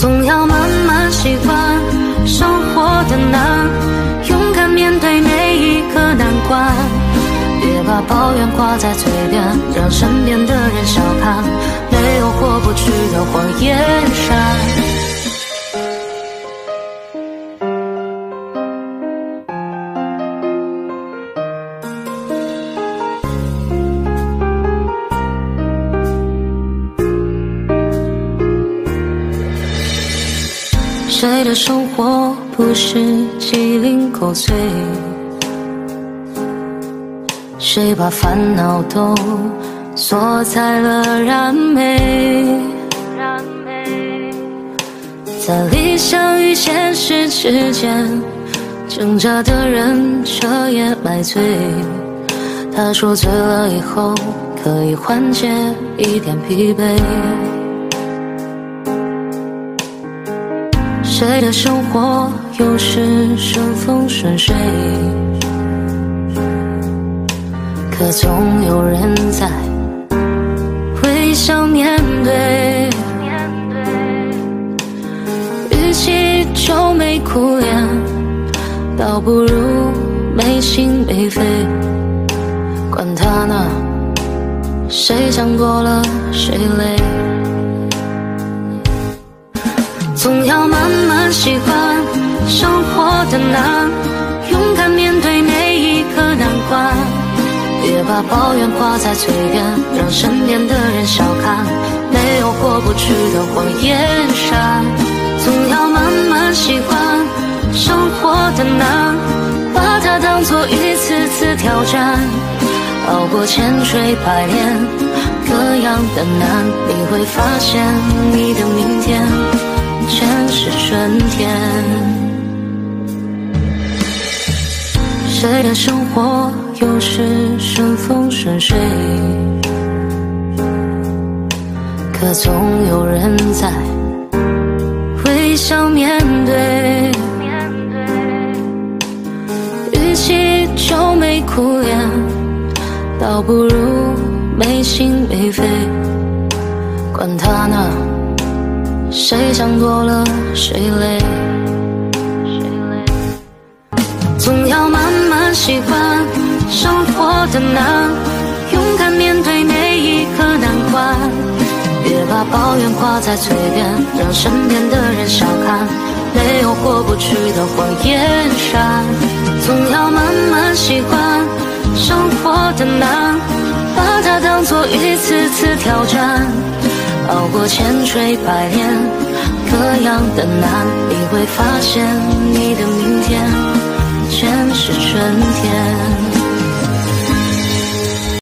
总要慢慢习惯生活的难，勇敢面对每一个难关。别把抱怨挂在嘴边，让身边的人小看，没有过不去的火焰山。谁的生活不是鸡零狗碎？谁把烦恼都锁在了燃眉？在理想与现实之间挣扎的人彻夜买醉。他说醉了以后可以缓解一点疲惫。谁的生活有时顺风顺水，可总有人在微笑面对。与其愁眉苦脸，倒不如没心没肺。管他呢，谁想多了谁累。总要慢慢习惯生活的难，勇敢面对每一个难关。别把抱怨挂在嘴边，让身边的人笑看，没有过不去的火焰山。总要慢慢习惯生活的难，把它当作一次次挑战。熬过千锤百炼，各样的难，你会发现你的明天。全是春天。谁的生活有时顺风顺水，可总有人在微笑面对。与其愁眉苦脸，倒不如没心没肺。管他呢。谁想多了谁累？谁累总要慢慢习惯生活的难，勇敢面对每一个难关。别把抱怨挂在嘴边，让身边的人笑看，没有过不去的火焰山。总要慢慢习惯生活的难，把它当作一次次挑战。熬过千锤百炼，各样的难，你会发现你的明天。